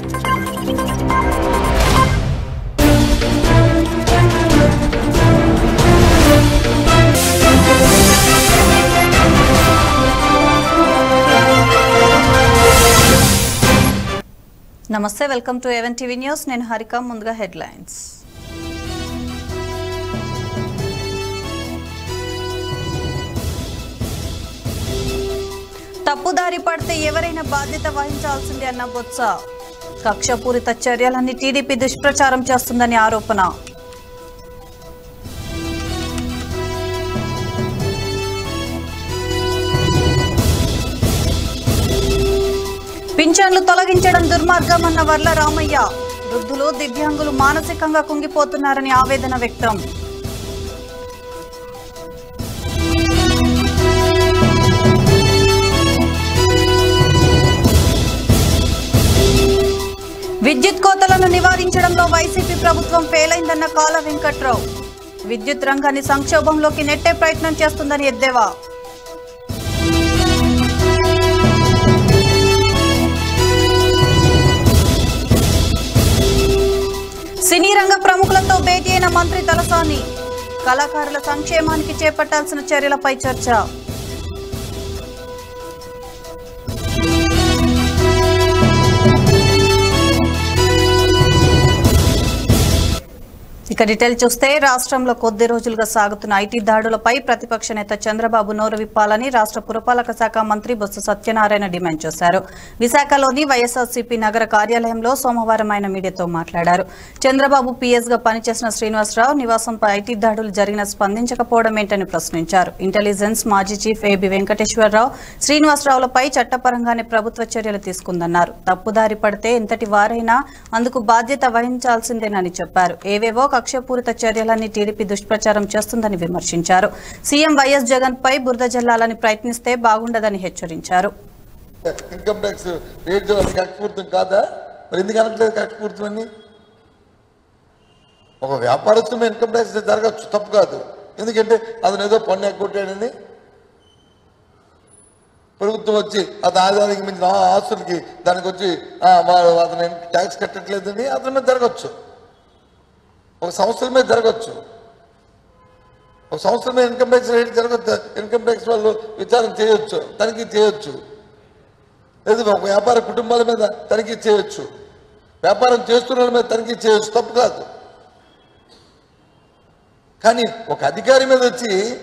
నమస్తే welcome to even TV news నేను హరిక ముందుగా హెడ్లైన్స్. తప్పుదారి పడితే ఎవరైనా బాధ్యత వహించాల్సిందే అన్న బొత్స. కక్షపూరిత చర్యలన్నీ టీడీపీ దుష్ప్రచారం చేస్తుందని ఆరోపణ. పింఛన్లు తొలగించడం దుర్మార్గమన్న వర్ల రామయ్య వృద్ధులు దివ్యాంగులు మానసికంగా కుంగిపోతున్నారని ఆవేదన వ్యక్తం. విద్యుత్ కోతలను నివారించడంలో వైసీపీ ప్రభుత్వం ఫెయిలైందన్న కాల వెంకట్రావు. విద్యుత్ రంగాన్ని సంక్షోభంలోకి నెట్టే ప్రయత్నం చేస్తుందని ఎద్దేవా. సినీ రంగ ప్రముఖులతో భేటీ అయిన మంత్రి తలసాని. కళాకారుల సంక్షేమానికి చేపట్టాల్సిన చర్యలపై చర్చ. ఇక డీటెయిల్ చూస్తే రాష్ట్రంలో కొద్ది రోజులుగా సాగుతున్న ఐటీ దాడులపై ప్రతిపక్ష నేత చంద్రబాబు నోరు విప్పాలని రాష్ట్ర పురపాలక శాఖ మంత్రి బొత్స సత్యనారాయణ డిమాండ్ చేశారు. విశాఖలోని వైఎస్ఆర్సీపీ నగర కార్యాలయంలో సోమవారం ఆయన మీడియాతో మాట్లాడారు. చంద్రబాబు పీఎస్గా పనిచేసిన శ్రీనివాసరావు నివాసంపై ఐటీ దాడులు జరిగిన స్పందించకపోవడం ఏంటని ప్రశ్నించారు. ఇంటెలిజెన్స్ మాజీ చీఫ్ ఏబి వెంకటేశ్వరరావు శ్రీనివాసరావులపై చట్టపరంగానే ప్రభుత్వ చర్యలు తీసుకుందన్నారు. తప్పుదారి పడితే ఎంతటి వారైనా అందుకు బాధ్యత వహించాల్సిందేనని చెప్పారు. ఏవేవో కక్షపూరిత చర్యలన్నీ టీడీపీ దుష్ప్రచారం చేస్తుందని విమర్శించారు. సీఎం వైఎస్ జగన్ పై బురద జల్లాలని ప్రయత్నిస్తే బాగుండదని హెచ్చరించారు. ఇన్కమ్ ట్యాక్స్ రేట్ కక్షపూరితం కాదా? మరి ఎందుకు అనట్లేదు అని? ఒక వ్యాపారస్తు ఇన్కమ్ ట్యాక్స్ జరగచ్చు తప్పు కాదు. ఎందుకంటే అతను ఏదో పన్ను ఎగ్గొట్టాడని. ప్రభుత్వం వచ్చి అతని ఆదాయానికి మించిన ఆస్తులకి దానికి వచ్చి అతను ట్యాక్స్ కట్టట్లేదని అతని మీద జరగచ్చు. ఒక సంవత్సరం మీద జరగచ్చు. ఒక సంవత్సరం మీద ఇన్కమ్ ట్యాక్స్ రేట్ జరగచ్చు ఇన్కమ్ ట్యాక్స్ వాళ్ళు విచారణ చేయొచ్చు తనిఖీ చేయొచ్చు. లేదు ఒక వ్యాపార కుటుంబాల మీద తనిఖీ చేయొచ్చు. వ్యాపారం చేస్తున్న వాళ్ళ మీద తనిఖీ చేయొచ్చు తప్పు కాదు. కానీ ఒక అధికారి మీద వచ్చి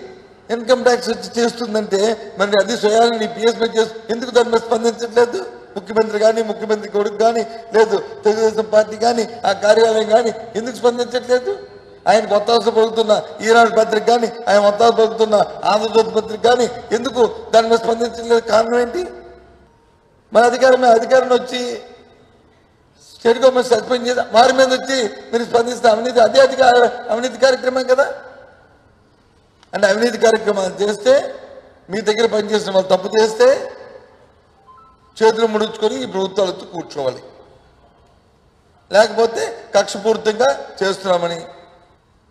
ఇన్కమ్ ట్యాక్స్ వచ్చి చేస్తుందంటే మరి అది స్వయాన్ని పిఎస్పీ చేస్తూ ఎందుకు దాని మీద స్పందించట్లేదు? ముఖ్యమంత్రి కానీ ముఖ్యమంత్రి కొడుకు కానీ లేదు తెలుగుదేశం పార్టీ కానీ ఆ కార్యాలయం కానీ ఎందుకు స్పందించట్లేదు? ఆయన కొత్త పలుకుతున్న ఈనాడు పత్రిక కానీ ఆయన మొత్తాలు పలుకుతున్న ఆంధ్రజ్యోతి పత్రిక కానీ ఎందుకు దాని మీద స్పందించట్లేదు? కారణం ఏంటి? మన అధికారం అధికారం వచ్చి స్టేట్ గవర్నమెంట్ సస్పెండ్ చేసి వారి మీద వచ్చి మీరు స్పందిస్తే అవినీతి అదే అధికార అవినీతి కార్యక్రమం కదా? అంటే అవినీతి కార్యక్రమాలు చేస్తే మీ దగ్గర పనిచేసిన వాళ్ళు తప్పు చేస్తే చేతులు ముడుచుకొని ఈ ప్రభుత్వాలు వచ్చి కూర్చోవాలి. లేకపోతే కక్షపూరితంగా చేస్తున్నామని.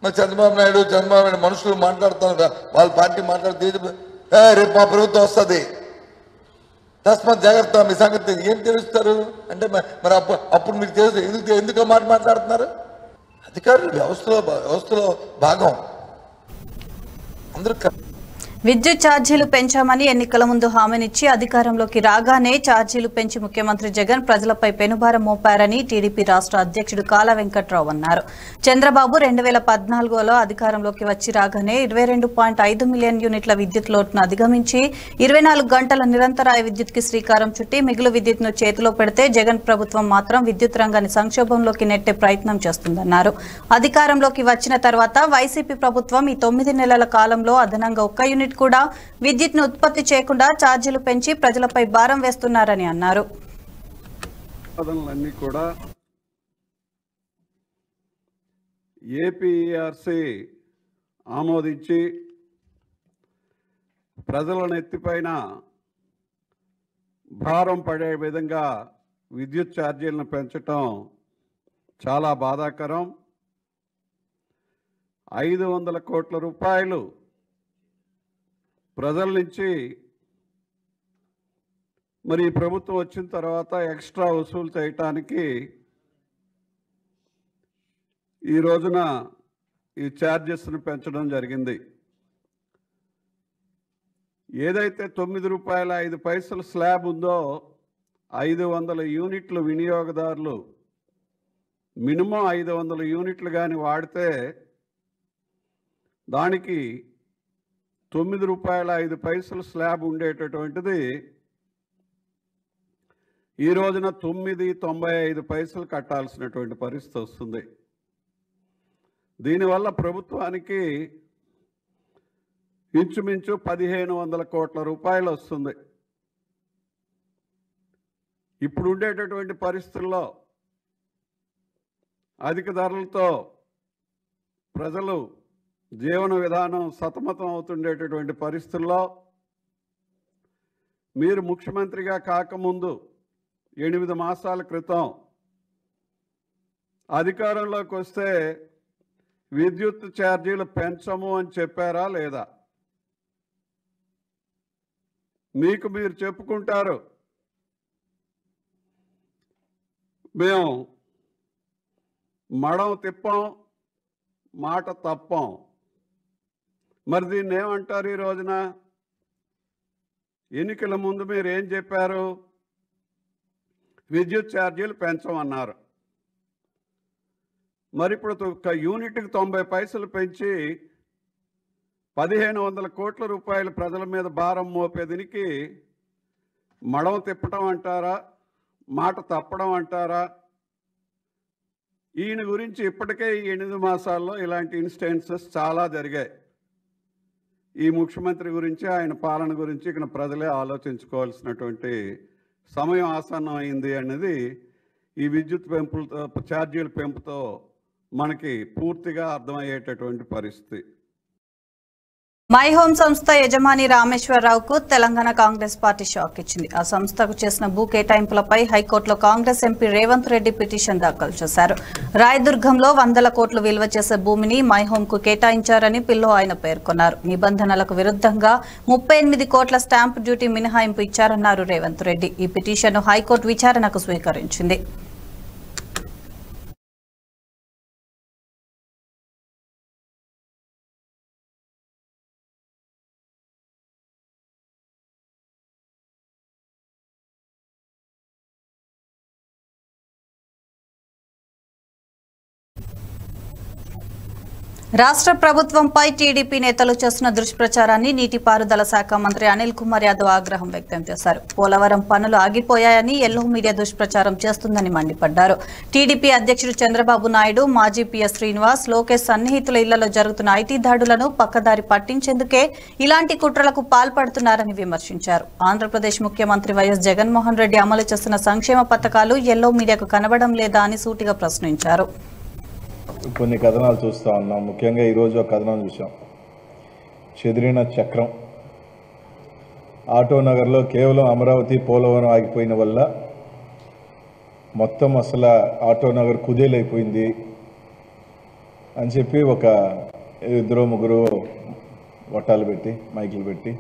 మరి చంద్రబాబు నాయుడు చంద్రబాబు నాయుడు మనుషులు మాట్లాడుతున్నారు వాళ్ళ పార్టీ మాట్లాడితే రేపు మా ప్రభుత్వం వస్తుంది. తస్మాత్ జాగ్రత్త మీ సంగతి ఏం తెలుస్తారు? అంటే మరి అప్పుడు అప్పుడు మీకు తెలుసు ఎందుకు ఎందుకు మాట మాట్లాడుతున్నారు? అధికారులు వ్యవస్థలో వ్యవస్థలో భాగం. అందరూ విద్యుత్ ఛార్జీలు పెంచామని ఎన్నికల ముందు హామీనిచ్చి అధికారంలోకి రాగానే ఛార్జీలు పెంచి ముఖ్యమంత్రి జగన్ ప్రజలపై పెనుభారం మోపారని టీడీపీ రాష్ట్ర అధ్యక్షుడు కాల వెంకట్రావు అన్నారు. చంద్రబాబు రెండు వేల పద్నాలుగులో అధికారంలోకి వచ్చి రాగానే ఇరవై రెండు పాయింట్ ఐదు మిలియన్ యూనిట్ల విద్యుత్ లోటును అధిగమించి ఇరవై నాలుగు గంటల నిరంతరాయ విద్యుత్కి శ్రీకారం చుట్టి మిగులు విద్యుత్ను చేతిలో పెడితే జగన్ ప్రభుత్వం మాత్రం విద్యుత్ రంగాన్ని సంక్షోభంలోకి నెట్టే ప్రయత్నం చేస్తుందన్నారు. అధికారంలోకి వచ్చిన తర్వాత వైసీపీ ప్రభుత్వం ఈ తొమ్మిది నెలల కాలంలో అదనంగా ఒక్క యూనిట్ కూడా విద్యుత్ను ఉత్పత్తి చేయకుండా ఛార్జీలు పెంచి ప్రజలపై భారం వేస్తున్నారని అన్నారు. ప్రతిపాదనలన్నీ కూడా ఆమోదించి ప్రజల నెత్తిపైన భారం పడే విధంగా విద్యుత్ ఛార్జీలను పెంచటం చాలా బాధాకరం. ఐదు వందల కోట్ల రూపాయలు ప్రజల నుంచి మరి ప్రభుత్వం వచ్చిన తర్వాత ఎక్స్ట్రా వసూలు చేయటానికి ఈ రోజున ఈ ఛార్జెస్ను పెంచడం జరిగింది. ఏదైతే తొమ్మిది రూపాయల ఐదు పైసలు స్లాబ్ ఉందో ఐదు వందల యూనిట్లు వినియోగదారులు మినిమం ఐదు వందల యూనిట్లు కానీ వాడితే దానికి తొమ్మిది రూపాయల ఐదు పైసలు స్లాబ్ ఉండేటటువంటిది. ఈ రోజున తొమ్మిది తొంభై ఐదు పైసలు కట్టాల్సినటువంటి పరిస్థితి వస్తుంది. దీనివల్ల ప్రభుత్వానికి ఇంచుమించు పదిహేను వందల కోట్ల రూపాయలు వస్తుంది. ఇప్పుడు ఉండేటటువంటి పరిస్థితుల్లో అధిక ధరలతో ప్రజలు జీవన విధానం సతమతం అవుతుండేటటువంటి పరిస్థితుల్లో మీరు ముఖ్యమంత్రిగా కాకముందు ఎనిమిది మాసాల క్రితం అధికారంలోకి వస్తే విద్యుత్ ఛార్జీలు పెంచము అని చెప్పారా లేదా? మీకు మీరు చెప్పుకుంటారు. మేము మడం తిప్పం మాట తప్పం. మరి దీన్ని ఏమంటారు ఈ రోజున? ఎన్నికల ముందు మీరు ఏం చెప్పారు? విద్యుత్ ఛార్జీలు పెంచమన్నారు. మరి ఇప్పుడు ఒక యూనిట్కి తొంభై పైసలు పెంచి పదిహేను వందల కోట్ల రూపాయలు ప్రజల మీద భారం మోపేదినికి మడం తిప్పడం అంటారా? మాట తప్పడం అంటారా? ఈయన గురించి ఇప్పటికే ఈ ఎనిమిది మాసాల్లో ఇలాంటి ఇన్సిడెన్సెస్ చాలా జరిగాయి. ఈ ముఖ్యమంత్రి గురించి ఆయన పాలన గురించి ఇక్కడ ప్రజలే ఆలోచించుకోవాల్సినటువంటి సమయం ఆసన్నం అయింది అనేది ఈ విద్యుత్ పెంపులతో ఛార్జీల పెంపుతో మనకి పూర్తిగా అర్థమయ్యేటటువంటి పరిస్థితి. మై హోమ్ సంస్థ యజమాని రామేశ్వరరావుకు తెలంగాణ కాంగ్రెస్ పార్టీ షాక్ ఇచ్చింది. ఆ సంస్థకు చేసిన భూ కేటాయింపులపై హైకోర్టులో Congress MP Revanth Reddy petition దాఖలు చేశారు. రాయదుర్గంలో వందల కోట్లు విలువ చేసే భూమిని మై హోమ్కు కేటాయించారని పిల్లో ఆయన పేర్కొన్నారు. నిబంధనలకు విరుద్ధంగా ముప్పై ఎనిమిది కోట్ల స్టాంప్ డ్యూటీ మినహాయింపు ఇచ్చారన్నారు రేవంత్ రెడ్డి. ఈ పిటిషన్ను హైకోర్టు విచారణకు స్వీకరించింది. రాష్ట్ర ప్రభుత్వంపై టీడీపీ నేతలు చేస్తున్న దుష్ప్రచారాన్ని నీటిపారుదల శాఖ మంత్రి అనిల్ కుమార్ యాదవ్ ఆగ్రహం వ్యక్తం చేశారు. పోలవరం పనులు ఆగిపోయాయని ఎల్లో మీడియా దుష్ప్రచారం చేస్తుందని మండిపడ్డారు. టీడీపీ అధ్యక్షుడు చంద్రబాబు నాయుడు మాజీ పిఎస్ శ్రీనివాస్ లోకేష్ సన్నిహితుల ఇళ్ళలో జరుగుతున్న ఐటీ దాడులను పక్కదారి పట్టించేందుకే ఇలాంటి కుట్రలకు పాల్పడుతున్నారని విమర్శించారు. ఆంధ్రప్రదేశ్ ముఖ్యమంత్రి వైఎస్ జగన్మోహన్ రెడ్డి అమలు చేస్తున్న సంక్షేమ పథకాలు ఎల్లో మీడియాకు కనబడం లేదా అని సూటిగా ప్రశ్నించారు. కొన్ని కథనాలు చూస్తూ ఉన్నాం. ముఖ్యంగా ఈరోజు ఒక కథనం చూసాం చెదిరిన చక్రం. ఆటో నగర్లో కేవలం అమరావతి పోలవరం ఆగిపోయిన వల్ల మొత్తం అసలు ఆటో నగర్ కుదేలైపోయింది అని చెప్పి ఒక ఇద్దరు ముగ్గురు వట్టాలు పెట్టి మైకులు పెట్టి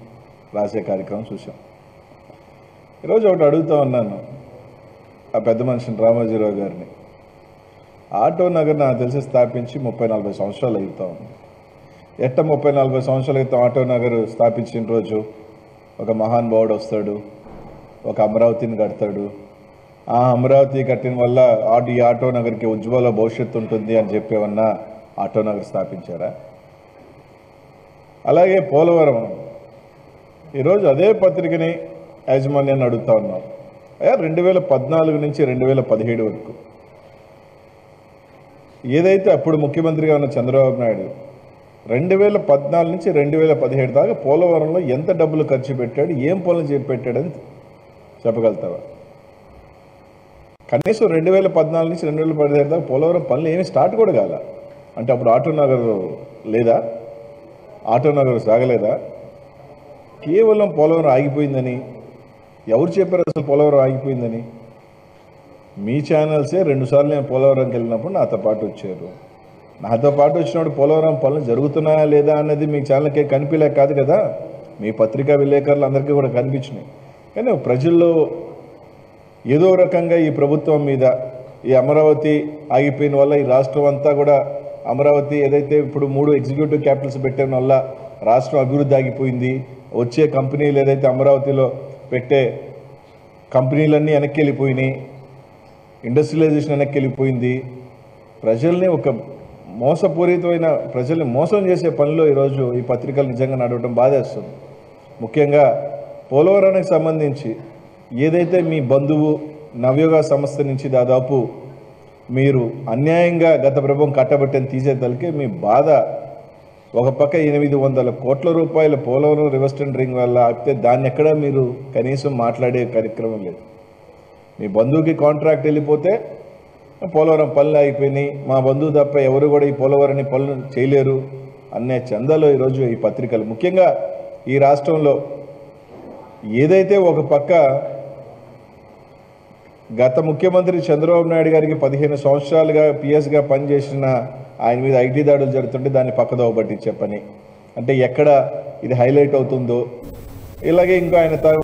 రాసే కార్యక్రమం చూసాం ఈరోజు ఒకటి అడుగుతా ఉన్నాను ఆ పెద్ద మనిషిని రామోజీరావు గారిని. ఆటో నగర్ నాకు తెలిసి స్థాపించి ముప్పై నలభై సంవత్సరాలు అవుతా ఉంది. ఎట్ట ముప్పై నలభై సంవత్సరాల క్రితం ఆటో నగర్ స్థాపించిన రోజు ఒక మహాన్ మహానుభావుడు వస్తాడు ఒక అమరావతిని కడతాడు. ఆ అమరావతి కట్టిన వల్ల ఆటో ఈ ఆటో నగర్కి ఉజ్వల భవిష్యత్తు ఉంటుంది అని చెప్పేవన్నా ఆటో నగర్ స్థాపించారా? అలాగే పోలవరం. ఈరోజు అదే పత్రికని యాజమాన్యాన్ని అడుగుతా ఉన్నాం. అయ్యా రెండు వేల పద్నాలుగు నుంచి రెండు వేల పదిహేడు వరకు ఏదైతే అప్పుడు ముఖ్యమంత్రిగా ఉన్న చంద్రబాబు నాయుడు రెండు వేల పద్నాలుగు నుంచి రెండు వేల పదిహేడు దాకా పోలవరంలో ఎంత డబ్బులు ఖర్చు పెట్టాడు ఏం పనులు చేసి పెట్టాడని చెప్పగలుగుతావా? కనీసం రెండు వేల పద్నాలుగు నుంచి రెండు వేల పదిహేడు దాకా పోలవరం పనులు ఏమీ స్టార్ట్ కూడా కాల. అంటే అప్పుడు ఆటో నగర్ లేదా? ఆటో నగర్ సాగలేదా? కేవలం పోలవరం ఆగిపోయిందని ఎవరు చెప్పారు అసలు పోలవరం ఆగిపోయిందని? మీ ఛానల్సే రెండుసార్లు నేను పోలవరంకి వెళ్ళినప్పుడు నాతో పాటు వచ్చారు. నాతో పాటు వచ్చినప్పుడు పోలవరం పనులు జరుగుతున్నాయా లేదా అన్నది మీ ఛానల్కే కనిపించలే కాదు కదా? మీ పత్రికా విలేకరులు అందరికీ కూడా కనిపించినాయి. కానీ ప్రజల్లో ఏదో రకంగా ఈ ప్రభుత్వం మీద ఈ అమరావతి ఆగిపోయిన వల్ల ఈ రాష్ట్రం అంతా కూడా అమరావతి ఏదైతే ఇప్పుడు మూడు ఎగ్జిక్యూటివ్ క్యాపిటల్స్ పెట్టడం వల్ల రాష్ట్రం అభివృద్ధి ఆగిపోయింది. వచ్చే కంపెనీలు ఏదైతే అమరావతిలో పెట్టే కంపెనీలన్నీ వెనక్కి వెళ్ళిపోయినాయి. ఇండస్ట్రియలైజేషన్ వెనక్కి వెళ్ళిపోయింది ప్రజల్ని ఒక మోసపూరితమైన ప్రజల్ని మోసం చేసే పనిలో ఈరోజు ఈ పత్రికలు నిజంగా నడవడం బాధేస్తుంది. ముఖ్యంగా పోలవరానికి సంబంధించి ఏదైతే మీ బంధువు నవయోగ సంస్థ నుంచి దాదాపు మీరు అన్యాయంగా గత ప్రభుత్వం కట్టబెట్టని తీసేదలికే మీ బాధ ఒక పక్క ఎనిమిది వందల కోట్ల రూపాయల పోలవరం రివర్స్ టెండరింగ్ వల్ల ఆపితే దాన్ని ఎక్కడ మీరు కనీసం మాట్లాడే కార్యక్రమం లేదు. మీ బంధువుకి కాంట్రాక్ట్ వెళ్ళిపోతే పోలవరం పనులు అయిపోయినాయి. మా బంధువు తప్ప ఎవరు కూడా ఈ పోలవరాన్ని పనులు చేయలేరు అనే చందాలో ఈరోజు ఈ పత్రికలు. ముఖ్యంగా ఈ రాష్ట్రంలో ఏదైతే ఒక పక్క గత ముఖ్యమంత్రి చంద్రబాబు నాయుడు గారికి పదిహేను సంవత్సరాలుగా పిఎస్గా పనిచేసిన ఆయన మీద ఐటీ దాడులు జరుగుతుంటే దాన్ని పక్కదోవ పట్టించే పని. అంటే ఎక్కడ ఇది హైలైట్ అవుతుందో. ఇలాగే ఇంకో ఆయన త-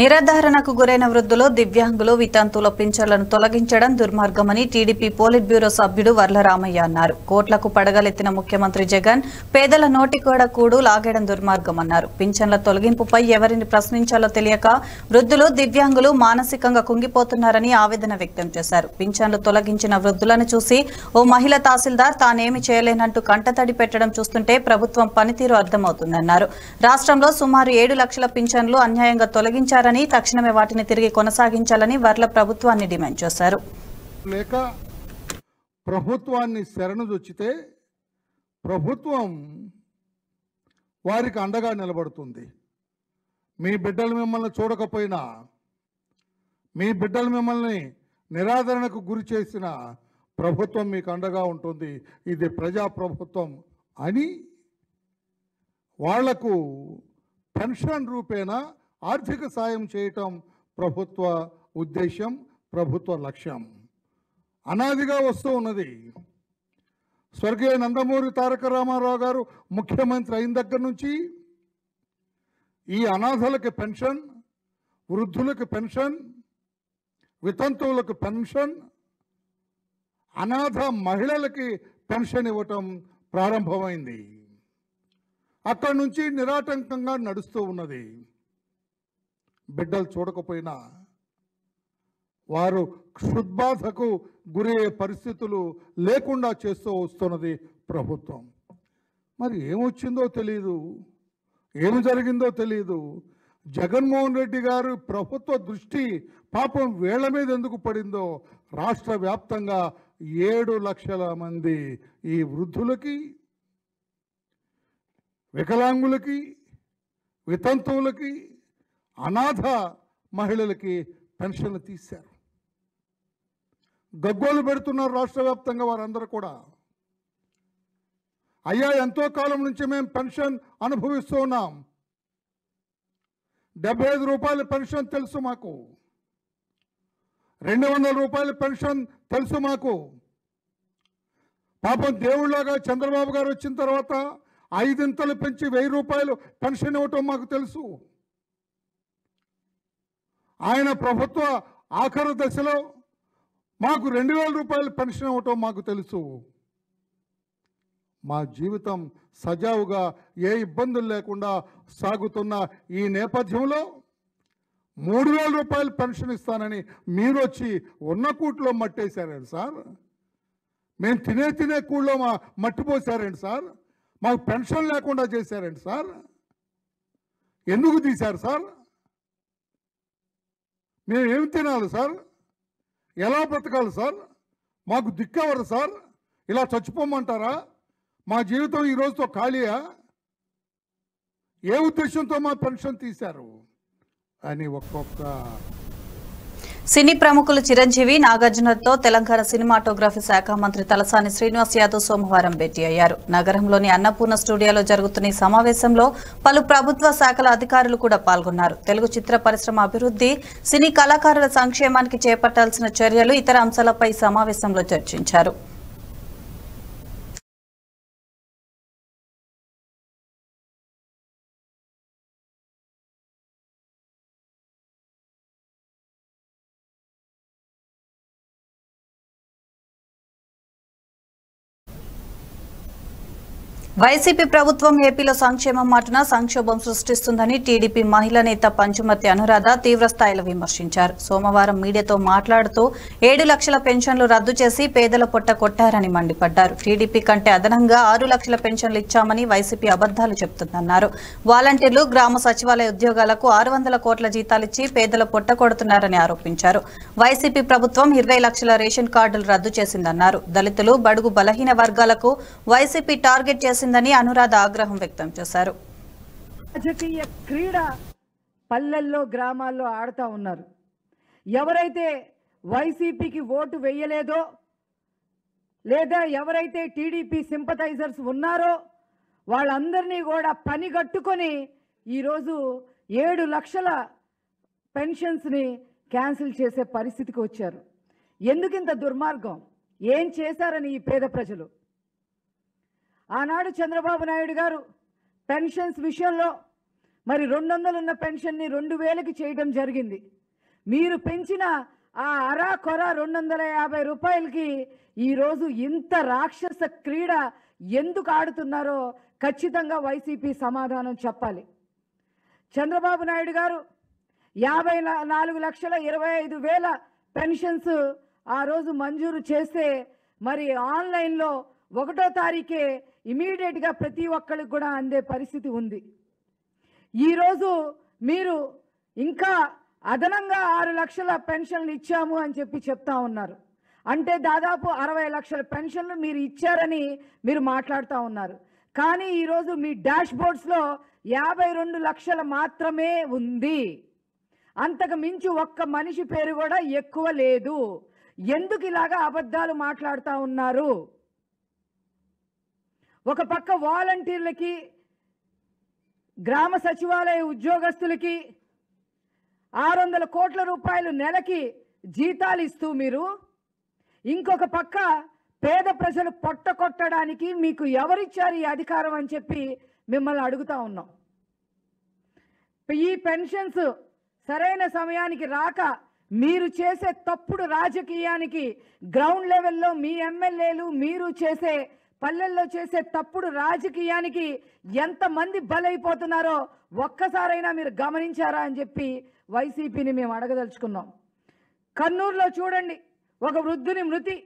నిరాధారణకు గురైన వృద్ధులు దివ్యాంగులు వితంతుల పింఛన్లను తొలగించడం దుర్మార్గమని టీడీపీ పోలిట్ బ్యూరో సభ్యుడు వర్లరామయ్య అన్నారు. కోట్లకు పడగలెత్తిన ముఖ్యమంత్రి జగన్ పేదల నోటి కూడా కూడు లాగేయడం దుర్మార్గమన్నారు. పింఛన్ల తొలగింపుపై ఎవరిని ప్రశ్నించాలో తెలియక వృద్ధులు దివ్యాంగులు మానసికంగా కుంగిపోతున్నారని ఆవేదన వ్యక్తం చేశారు. పింఛన్లు తొలగించిన వృద్ధులను చూసి ఓ మహిళ తహసీల్దార్ తానేమి చేయలేనంటూ కంటతడి పెట్టడం చూస్తుంటే ప్రభుత్వం పనితీరు అర్థమవుతుందన్నారు. రాష్ట్రంలో సుమారు ఏడు లక్షల పింఛన్లు అన్యాయంగా తొలగించారు చేశారని తక్షణమే వాటిని తిరిగి కొనసాగించాలని వర్ల ప్రభుత్వాన్ని డిమాండ్ చేశారు. లేక ప్రభుత్వాన్ని శరణుదొచ్చితే ప్రభుత్వం వారికి అండగా నిలబడుతుంది. మీ బిడ్డలు మిమ్మల్ని చూడకపోయినా మీ బిడ్డలు మిమ్మల్ని నిరాదరణకు గురి చేసిన ప్రభుత్వం మీకు అండగా ఉంటుంది. ఇది ప్రజా ప్రభుత్వం అని వాళ్ళకు పెన్షన్ రూపేణా ఆర్థిక సాయం చేయటం ప్రభుత్వ ఉద్దేశం ప్రభుత్వ లక్ష్యం. అనాదిగా వస్తూ ఉన్నది. స్వర్గీయ నందమూరి తారక రామారావు గారు ముఖ్యమంత్రి అయిన దగ్గర నుంచి ఈ అనాథలకు పెన్షన్ వృద్ధులకు పెన్షన్ వితంతువులకు పెన్షన్ అనాథ మహిళలకి పెన్షన్ ఇవ్వటం ప్రారంభమైంది. అక్కడి నుంచి నిరాటంకంగా నడుస్తూ ఉన్నది. బిడ్డలు చూడకపోయినా వారు క్షుద్బాధకు గురయ్యే పరిస్థితులు లేకుండా చేస్తూ వస్తున్నది ప్రభుత్వం. మరి ఏమొచ్చిందో తెలియదు ఏమి జరిగిందో తెలియదు జగన్మోహన్ రెడ్డి గారు ప్రభుత్వ దృష్టి పాపం వేళ్ళ మీద ఎందుకు పడిందో రాష్ట్ర వ్యాప్తంగా ఏడు లక్షల మంది ఈ వృద్ధులకి వికలాంగులకి వితంతువులకి అనాథ మహిళలకి పెన్షన్లు తీశారు. గగ్గోలు పెడుతున్నారు రాష్ట్ర వ్యాప్తంగా వారందరూ కూడా. అయ్యా ఎంతో కాలం నుంచి మేము పెన్షన్ అనుభవిస్తూ ఉన్నాం. డెబ్బై ఐదు రూపాయల పెన్షన్ తెలుసు మాకు. రెండు వందల రూపాయల పెన్షన్ తెలుసు మాకు. పాపం దేవుళ్ళగా చంద్రబాబు గారు వచ్చిన తర్వాత ఐదింతలు పెంచి వెయ్యి రూపాయలు పెన్షన్ ఇవ్వటం మాకు తెలుసు. ఆయన ప్రభుత్వ ఆఖరు దశలో మాకు రెండు వేల రూపాయలు పెన్షన్ ఇవ్వటం మాకు తెలుసు. మా జీవితం సజావుగా ఏ ఇబ్బందులు లేకుండా సాగుతున్న ఈ నేపథ్యంలో మూడు వేల రూపాయలు పెన్షన్ ఇస్తానని మీరు వచ్చి ఉన్న కూట్లో మట్టేశారండి సార్. మేము తినే తినే కూళ్ళో మా మట్టిపోసారండి సార్. మాకు పెన్షన్ లేకుండా చేశారండి సార్. ఎందుకు తీశారు సార్? మేము ఏమి తినాలి సార్? ఎలా బ్రతకాలి సార్? మాకు దిక్కెవరు సార్? ఇలా చచ్చిపోమంటారా? మా జీవితం ఈ రోజుతో ఖాళీయా? ఏ ఉద్దేశంతో మా పెన్షన్ తీశారు? అని ఒక్కొక్క సినీ ప్రముఖులు చిరంజీవి నాగార్జునతో తెలంగాణ సినిమాటోగ్రఫీ శాఖ మంత్రి తలసాని శ్రీనివాస్ యాదవ్ సోమవారం భేటీ అయ్యారు. నగరంలోని అన్నపూర్ణ స్టూడియోలో జరుగుతున్న ఈ సమావేశంలో పలు ప్రభుత్వ శాఖల అధికారులు కూడా పాల్గొన్నారు. తెలుగు చిత్ర పరిశ్రమ అభివృద్ధి సినీ కళాకారుల సంక్షేమానికి చేపట్టాల్సిన చర్యలు ఇతర అంశాలపై సమావేశంలో చర్చించారు. వైసీపీ ప్రభుత్వం ఏపీలో సంక్షేమం మాటున సంక్షోభం సృష్టిస్తుందని టీడీపీ మహిళా నేత పంచుమతి అనురాధ తీవ్రస్థాయిలో విమర్శించారు. సోమవారం మీడియాతో మాట్లాడుతూ ఏడు లక్షల పెన్షన్లు రద్దు చేసి పేదల పొట్ట కొట్టారని మండిపడ్డారు. టీడీపీ కంటే అదనంగా ఆరు లక్షల పెన్షన్లు ఇచ్చామని వైసీపీ అబద్దాలు చెబుతుందన్నారు వాలంటీర్లు గ్రామ సచివాలయ ఉద్యోగాలకు ఆరు వందల కోట్ల జీతాలిచ్చి పేదల పొట్ట కొడుతున్నారని ఆరోపించారు. వైసీపీ ప్రభుత్వం ఇరవై లక్షల రేషన్ కార్డులు రద్దు చేసిందన్నారు. దళితులు బడుగు బలహీన వర్గాలకు వైసీపీ టార్గెట్ చేసిందని అనురాధ ఆగ్రహం వ్యక్తం చేశారు. రాజకీయ క్రీడ పల్లెల్లో గ్రామాల్లో ఆడుతూ ఉన్నారు. ఎవరైతే వైసీపీకి ఓటు వేయలేదో లేదా ఎవరైతే టీడీపీ సింపథైజర్స్ ఉన్నారో వాళ్ళందరినీ కూడా పని కట్టుకొని ఈరోజు ఏడు లక్షల పెన్షన్స్ని క్యాన్సిల్ చేసే పరిస్థితికి వచ్చారు. ఎందుకింత దుర్మార్గం? ఏం చేశారని ఈ పేద ప్రజలు? ఆనాడు చంద్రబాబు నాయుడు గారు పెన్షన్స్ విషయంలో మరి రెండు వందలు ఉన్న పెన్షన్ని రెండు వేలకి చేయడం జరిగింది. మీరు పెంచిన ఆ అరా కొర రెండు వందల యాభై రూపాయలకి ఈరోజు ఇంత రాక్షస క్రీడ ఎందుకు ఆడుతున్నారో ఖచ్చితంగా వైసీపీ సమాధానం చెప్పాలి. చంద్రబాబు నాయుడు గారు యాభై నాలుగు లక్షల ఇరవై ఐదు వేల పెన్షన్స్ ఆ రోజు మంజూరు చేస్తే మరి ఆన్లైన్లో ఒకటో తారీఖే ఇమీడియట్గా ప్రతి ఒక్కరికి కూడా అందే పరిస్థితి ఉంది. ఈరోజు మీరు ఇంకా అదనంగా ఆరు లక్షల పెన్షన్లు ఇచ్చాము అని చెప్పి చెప్తా ఉన్నారు. అంటే దాదాపు అరవై లక్షల పెన్షన్లు మీరు ఇచ్చారని మీరు మాట్లాడుతూ ఉన్నారు. కానీ ఈరోజు మీ డాష్ బోర్డ్స్లో యాభై రెండు లక్షల మాత్రమే ఉంది. అంతకు మించి ఒక్క మనిషి పేరు కూడా ఎక్కువ లేదు. ఎందుకు ఇలాగా అబద్ధాలు మాట్లాడుతూ ఉన్నారు? ఒక పక్క వాలంటీర్లకి గ్రామ సచివాలయ ఉద్యోగస్తులకి ఆరు వందల కోట్ల రూపాయలు నెలకి జీతాలు ఇస్తూ మీరు ఇంకొక పక్క పేద ప్రజలు పొట్ట కొట్టడానికి మీకు ఎవరిచ్చారు ఈ అధికారం అని చెప్పి మిమ్మల్ని అడుగుతా ఉన్నాం. ఈ పెన్షన్స్ సరైన సమయానికి రాక మీరు చేసే తప్పుడు రాజకీయానికి గ్రౌండ్ లెవెల్లో మీ ఎమ్మెల్యేలు మీరు చేసే పల్లెల్లో చేసే తప్పుడు రాజకీయానికి ఎంతమంది బలైపోతున్నారో ఒక్కసారైనా మీరు గమనించారా అని చెప్పి వైసీపీని మేము అడగదలుచుకున్నాం. కన్నూరులో చూడండి ఒక వృద్ధుని మృతి.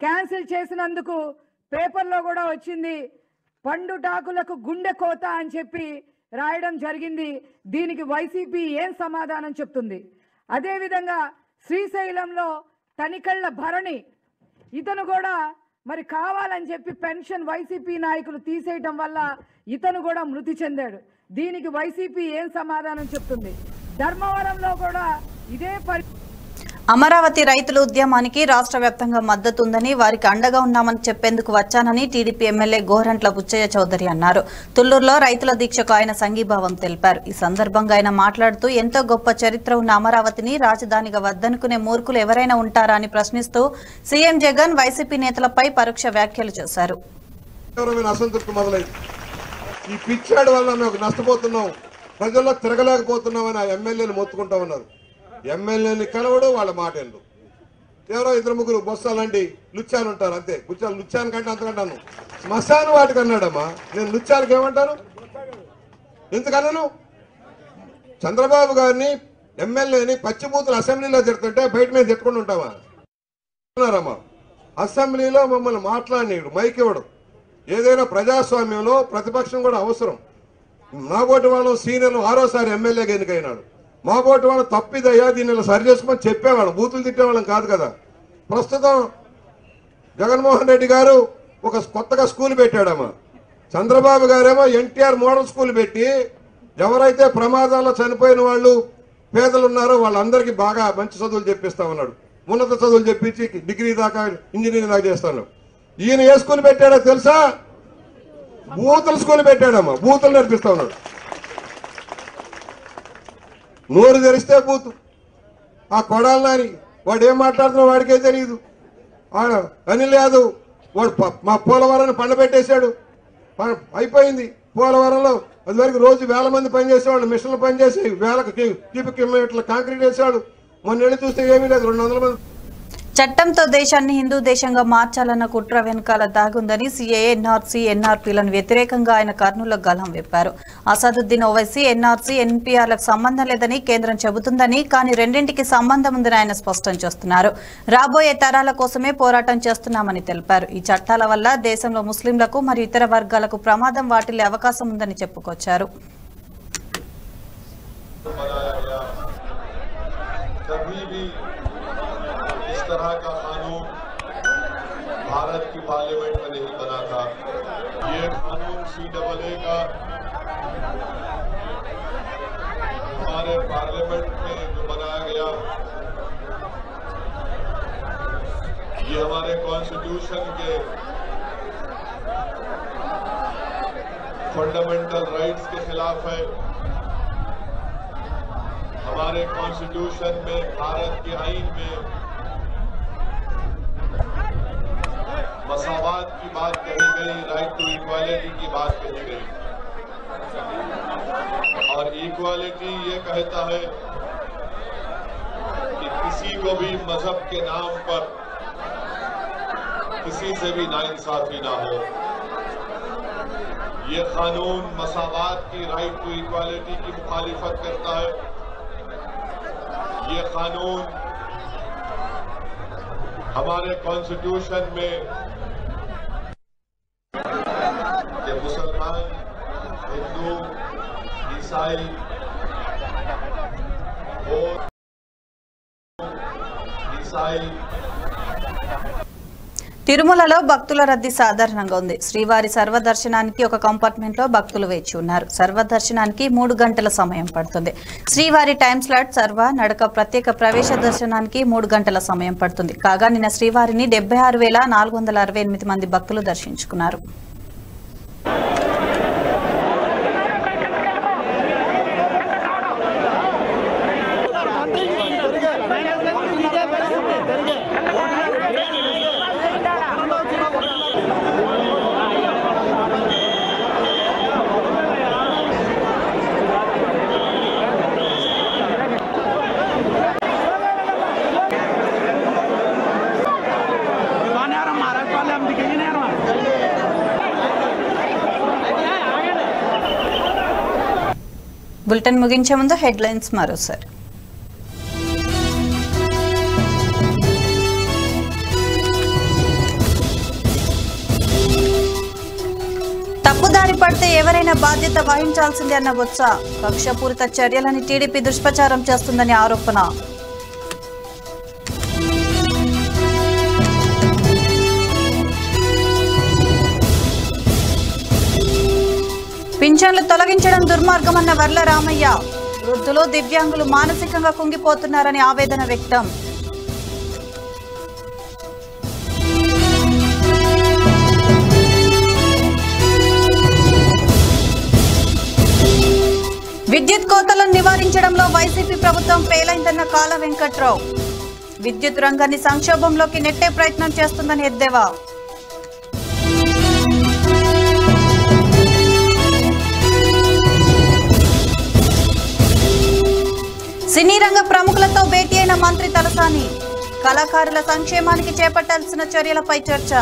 క్యాన్సిల్ చేసినందుకు పేపర్లో కూడా వచ్చింది పండుటాకులకు గుండె కోత అని చెప్పి రాయడం జరిగింది. దీనికి వైసీపీ ఏం సమాధానం చెప్తుంది? అదేవిధంగా శ్రీశైలంలో తనికళ్ళ భరణి ఇతను కూడా మరి కావాలని చెప్పి పెన్షన్ వైసీపీ నాయకులు తీసేయటం వల్ల ఇతను కూడా మృతి చెందాడు. దీనికి వైసీపీ ఏం సమాధానం చెప్తుంది? ధర్మవరంలో కూడా ఇదే పరి అమరావతి రైతుల ఉద్యమానికి రాష్ట్ర వ్యాప్తంగా మద్దతుందని వారికి అండగా ఉన్నామని చెప్పేందుకు వచ్చానని టీడీపీ ఎమ్మెల్యే గోరంట్ల బుచ్చయ్య చౌదరి అన్నారు. తుళ్ళూరులో రైతుల దీక్షకు ఆయన సంఘీభావం తెలిపారు. ఈ సందర్భంగా ఆయన మాట్లాడుతూ ఎంతో గొప్ప చరిత్ర ఉన్న అమరావతిని రాజధానిగా వద్దనుకునే మూర్ఖులు ఎవరైనా ఉంటారా? అని ప్రశ్నిస్తూ సీఎం జగన్ వైసీపీ నేతలపై పరోక్ష వ్యాఖ్యలు చేశారు. ఈ పిచ్చాడు వల్ల మేము నష్టపోతున్నాం. ప్రజల్లో తిరగలేకపోతున్నామని ఆ ఎమ్మెల్యేలు మొత్తుకుంటా ఉన్నారు. ఎమ్మెల్యేని కలవడు వాళ్ళ మాట ఎండు ఎవరో ఇద్దరు ముగ్గురు బొస్సాలండి లుచ్చాను ఉంటారు అంతే. గుచ్చాలు లుచ్చాను కంటే అంతకంటాను శ్మశాను వాటికి అన్నాడమ్మా. నేను లుచ్చానికి ఏమంటాను? ఎందుకన్నాను? చంద్రబాబు గారిని ఎమ్మెల్యేని పచ్చిబూతులు అసెంబ్లీలో తిడుతుంటే బయట మీద తిట్టుకుని ఉంటామా అన్నారమ్మా అసెంబ్లీలో మమ్మల్ని మాట్లాడినాడు మైక్ ఇవ్వడం. ఏదైనా ప్రజాస్వామ్యంలో ప్రతిపక్షం కూడా అవసరం. నాగోటి వాళ్ళం సీనియర్లు ఆరోసారి ఎమ్మెల్యేగా ఎన్నికైనాడు. మాబోటి వాళ్ళు తప్పిదయ్యా దీన్ని ఇలా సరి చేసుకోమని చెప్పేవాళ్ళం. బూతులు తిట్టేవాళ్ళం కాదు కదా. ప్రస్తుతం జగన్మోహన్ రెడ్డి గారు ఒక కొత్తగా స్కూల్ పెట్టాడమ్మా. చంద్రబాబు గారేమో ఎన్టీఆర్ మోడల్ స్కూల్ పెట్టి ఎవరైతే ప్రమాదాల్లో చనిపోయిన వాళ్ళు పేదలు ఉన్నారో వాళ్ళందరికీ బాగా మంచి చదువులు చెప్పిస్తా ఉన్నాడు. ఉన్నత చదువులు చెప్పించి డిగ్రీ దాకా ఇంజనీరింగ్ దాకా చేస్తాను ఈయన ఏ స్కూల్ పెట్టాడో తెలుసా? బూతుల స్కూల్ పెట్టాడమ్మా. బూతులు నేర్పిస్తా ఉన్నాడు. నోరు తెరిస్తే కూతు ఆ కొడాలని వాడు ఏం మాట్లాడుతున్నా వాడికే తెలియదు ఆడ అనిల్ యాదవ్ వాడు మా పోలవరాన్ని పండబెట్టేశాడు. ప- అయిపోయింది. పోలవరంలో అది రోజు వేల మంది పనిచేసేవాళ్ళు మిషన్లు పనిచేసి వేలకు క్యూబిక్ కిలోమీటర్ల కాంక్రీట్ వేసేవాడు. మొన్న వెళ్ళి చూస్తే ఏమీ లేదు రెండు వందల మంది చట్టంతో దేశాన్ని హిందూ దేశంగా మార్చాలన్న కుట్ర వెనుకాల దాగుందని సీఏఏ ఎన్ఆర్సీ ఎన్ఆర్పీలను వ్యతిరేకంగా ఆయన కర్నూలు గలం విప్పారు అసదుద్దీన్ ఓవైసీ ఎన్ఆర్సీ ఎన్పీఆర్లకు సంబంధం లేదని కేంద్రం చెబుతుందని కానీ రెండింటికి సంబంధం ఉందని ఆయన స్పష్టం చేస్తున్నారు. రాబోయే తరాల కోసమే పోరాటం చేస్తున్నామని తెలిపారు. ఈ చట్టాల వల్ల దేశంలో ముస్లింలకు మరియు ఇతర వర్గాలకు ప్రమాదం వాటిల్లే అవకాశం ఉందని చెప్పుకొచ్చారు. तरह का कानून भारत की पार्लियामेंट में नहीं बना था। ये कानून सी डबल ए का हमारे पार्लियामेंट में जो बनाया गया, ये हमारे कॉन्स्टिट्यूशन के फंडामेंटल राइट्स के खिलाफ है। हमारे कॉन्स्टिट्यूशन में, भारत के आइन में مساوات کی بات کہی گئی رائٹ ٹو ایکوالیٹی کی بات کہی گئی۔ اور ایکوالیٹی یہ کہتا ہے کہ کسی کو بھی مذہب کے نام پر کسی سے بھی ناانصافی نہ ہو۔ یہ قانون مساوات کی رائٹ ٹو ایکوالیٹی کی مخالفت کرتا ہے۔ یہ قانون ہمارے کانسٹیٹیوشن میں స్థాయి తిరుమలలో భక్తుల రద్దీ సాధారణంగా ఉంది. శ్రీవారి సర్వదర్శనానికి ఒక కంపార్ట్మెంట్లో భక్తులు వేచి ఉన్నారు. సర్వదర్శనానికి మూడు గంటల సమయం పడుతుంది. శ్రీవారి టైం స్లాట్ సర్వ నడక ప్రత్యేక ప్రవేశ దర్శనానికి మూడు గంటల సమయం పడుతుంది. కాగా నిన్న శ్రీవారిని డెబ్బై మంది భక్తులు దర్శించుకున్నారు. బులెటిన్ ముగించే ముందు హెడ్లైన్స్ మరోసారి. తప్పుదారి పడితే ఎవరైనా బాధ్యత వహించాల్సిందే అన్న బొత్స. కక్షపూరిత చర్యలని టీడీపీ దుష్ప్రచారం చేస్తుందని ఆరోపణ. పింఛన్లు తొలగించడం దుర్మార్గమన్న వర్ల రామయ్య. వృద్ధులు దివ్యాంగులు మానసికంగా కుంగిపోతున్నారని ఆవేదన వ్యక్తం. విద్యుత్ కోతలను నివారించడంలో వైసీపీ ప్రభుత్వం ఫెయిలైందన్న కాల వెంకట్రావు. విద్యుత్ రంగాన్ని సంక్షోభంలోకి నెట్టే ప్రయత్నం చేస్తుందని ఎద్దేవా. సినీ రంగ ప్రముఖులతో భేటీ అయిన మంత్రి తలసాని. కళాకారుల సంక్షేమానికి చేపట్టాల్సిన చర్యలపై చర్చ.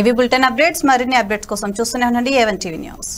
ఇవి బులెటిన్ అప్డేట్స్. మరిన్ని అప్డేట్స్ కోసం చూస్తూనే ఉండండి ఏవన్ టీవీ న్యూస్